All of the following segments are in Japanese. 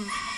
Mm-hmm.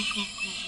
Cucu, cucu.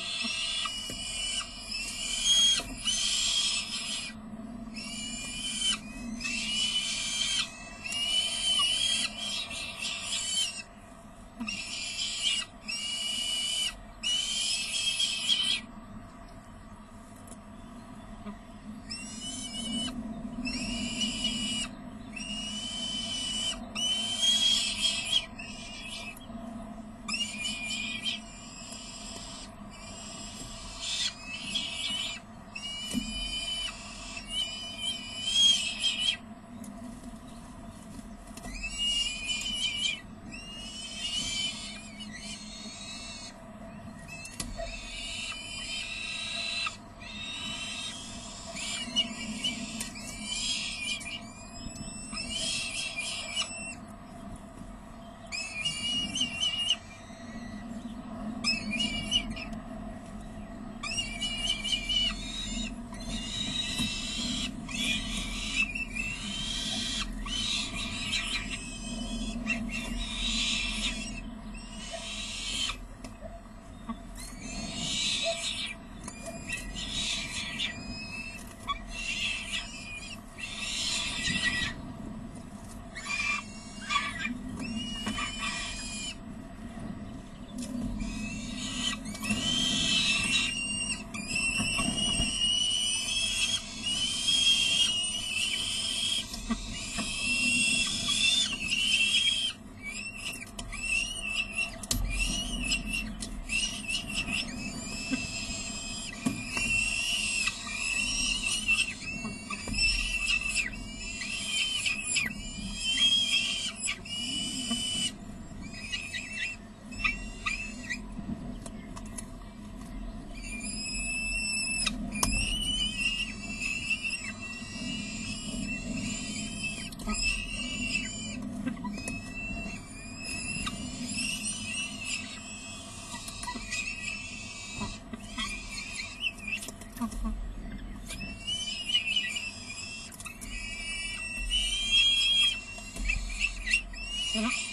Yeah.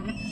Mm-hmm.